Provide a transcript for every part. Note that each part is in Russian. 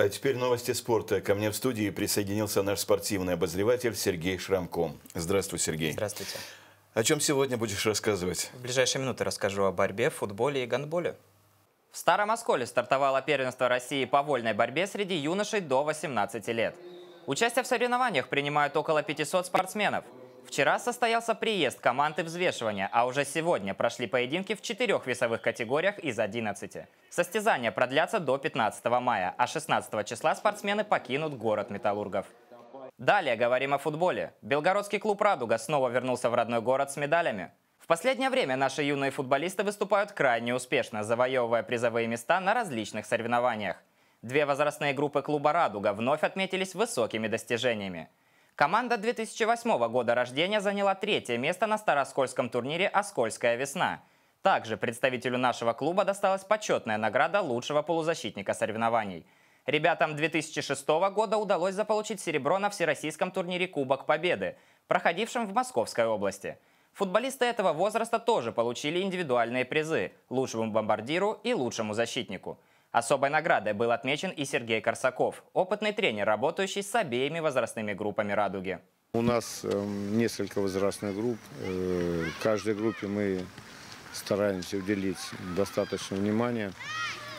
А теперь новости спорта. Ко мне в студии присоединился наш спортивный обозреватель Сергей Шрамко. Здравствуй, Сергей. Здравствуйте. О чем сегодня будешь рассказывать? В ближайшие минуты расскажу о борьбе, футболе и гандболе. В Старом Осколе стартовало первенство России по вольной борьбе среди юношей до 18 лет. Участие в соревнованиях принимают около 500 спортсменов. Вчера состоялся приезд команды взвешивания, а уже сегодня прошли поединки в четырех весовых категориях из 11. Состязания продлятся до 15 мая, а 16 числа спортсмены покинут город Металлургов. Далее говорим о футболе. Белгородский клуб «Радуга» снова вернулся в родной город с медалями. В последнее время наши юные футболисты выступают крайне успешно, завоевывая призовые места на различных соревнованиях. Две возрастные группы клуба «Радуга» вновь отметились высокими достижениями. Команда 2008 года рождения заняла третье место на Староскольском турнире «Оскольская весна». Также представителю нашего клуба досталась почетная награда лучшего полузащитника соревнований. Ребятам 2006 года удалось заполучить серебро на всероссийском турнире «Кубок Победы», проходившем в Московской области. Футболисты этого возраста тоже получили индивидуальные призы – лучшему бомбардиру и лучшему защитнику – Особой наградой был отмечен и Сергей Корсаков, опытный тренер, работающий с обеими возрастными группами «Радуги». У нас э, несколько возрастных групп. Э, каждой группе мы стараемся уделить достаточно внимания.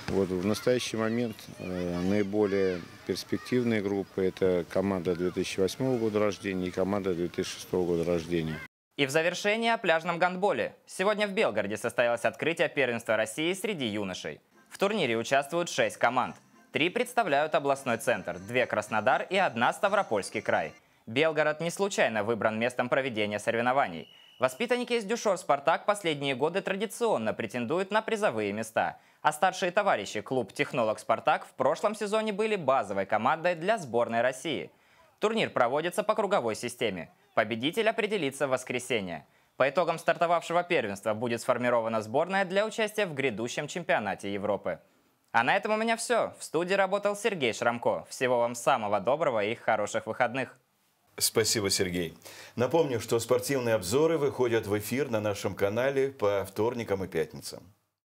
Вот в настоящий момент э, наиболее перспективные группы – это команда 2008 года рождения и команда 2006 года рождения. И в завершение о пляжном гандболе. Сегодня в Белгороде состоялось открытие первенства России среди юношей. В турнире участвуют 6 команд. Три представляют областной центр, две Краснодар и одна Ставропольский край. Белгород не случайно выбран местом проведения соревнований. Воспитанники из Дюшор «Спартак» последние годы традиционно претендуют на призовые места. А старшие товарищи клуб «Технолог Спартак» в прошлом сезоне были базовой командой для сборной России. Турнир проводится по круговой системе. Победитель определится в воскресенье. По итогам стартовавшего первенства будет сформирована сборная для участия в грядущем чемпионате Европы. А на этом у меня все. В студии работал Сергей Шрамко. Всего вам самого доброго и хороших выходных. Спасибо, Сергей. Напомню, что спортивные обзоры выходят в эфир на нашем канале по вторникам и пятницам.